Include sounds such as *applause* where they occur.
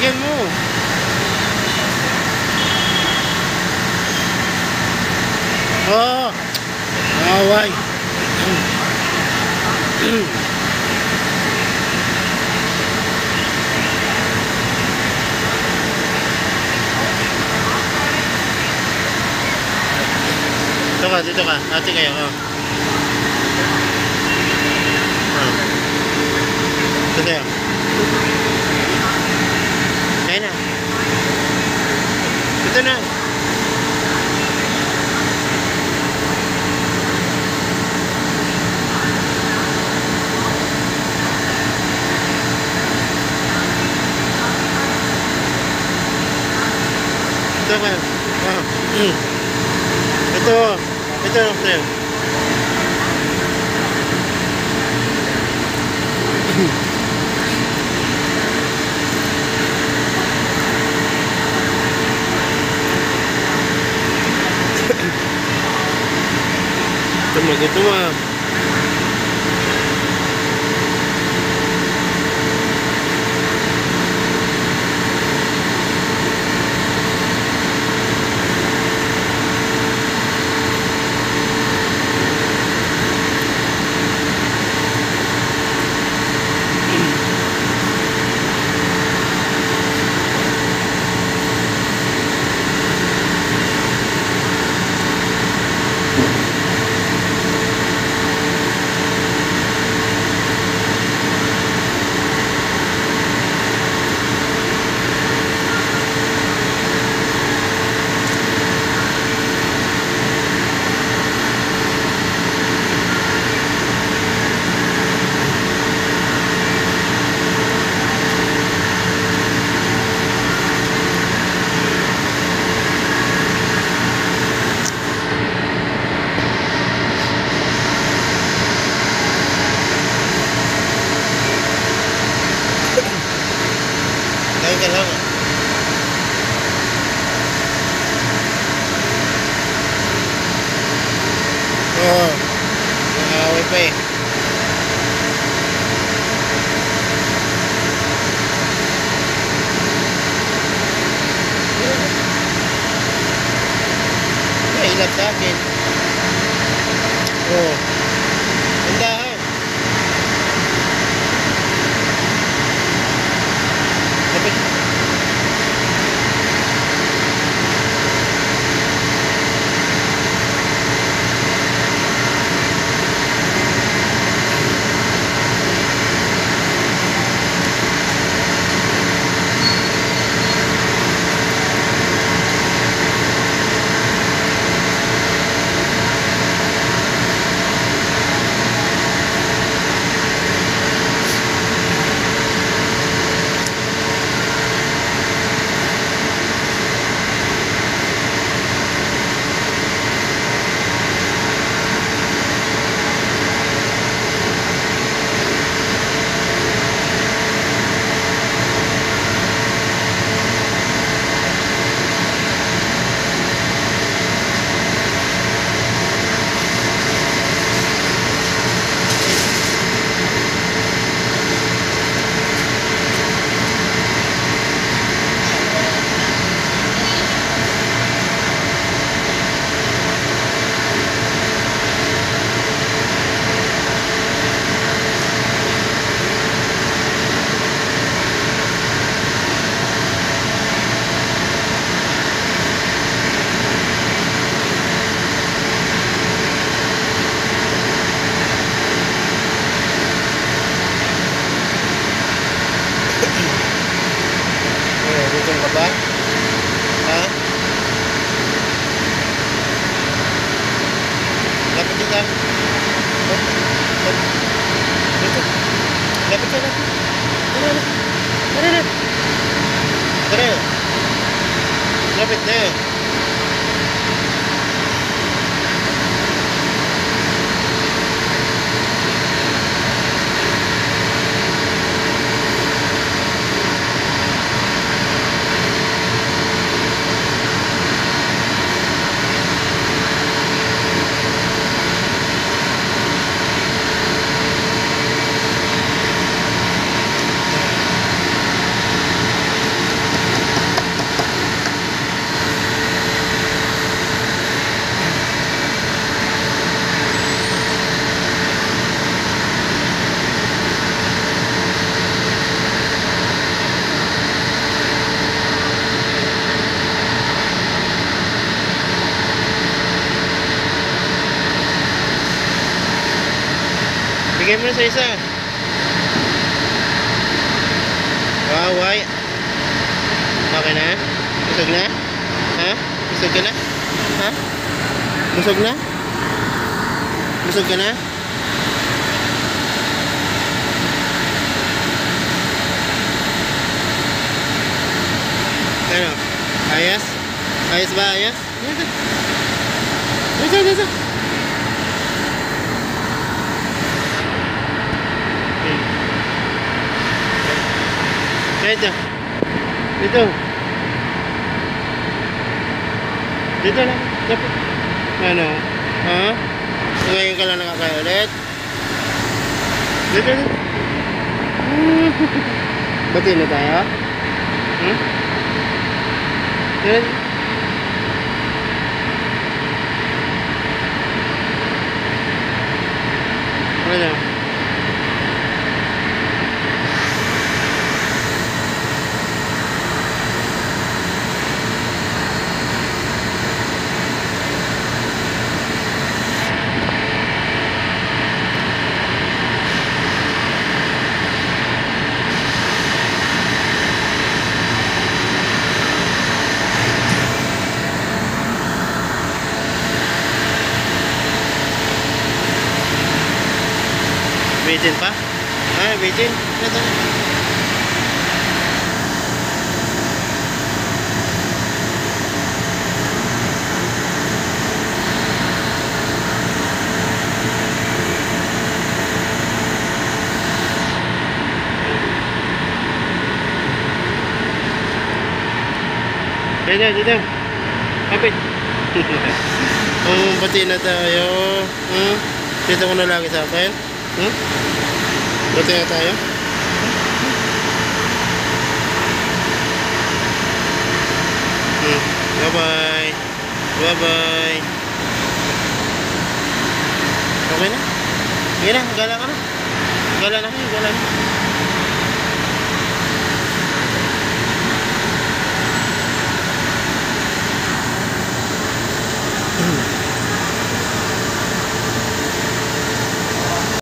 Bigyan mo. Oo. Away. Dito ka, dito ka. Ate kayo. Oh. Oh. Ito kayo. Kaya na. Ito na. Ito ka. Oh. Mm. Ito. Ito. Ito. Ito mo. Ito mo. Kain ka lang. Oo. Nangaway pa eh. May ilan sa akin. Oo. Tindahan. Dapat Oh, gutom ka ba? Ha? Lapit dito. Lapit ka, lapit. Tara na. Tara na. Tara. Lapit na. Mo na sa isa. Waway. Okay na? Busog na? Ha? Busog ka na? Ha? Busog na? Busog ka na? Ano? Ayos? Ayos ba? Ayos? Dito. Dito, dito. Hmm. Dito. Dito. Dito lang. Dapat. Ano? Ha? Ngayon ka lang nakakain ulit? Dito, dito. *laughs* Bati na tayo? Hmm? Dito. Ano? Virgin pa? Ah, virgin? Ito. Dito, dito. Kapit. *laughs* Um, pati na tayo. Hmm? Dito ko na lagi sa akin. Hmm? Pati na tayo. Hmm. Bye-bye. Bye-bye. Okay na? Sige na, gala ka na. Gala na kayo, gala na.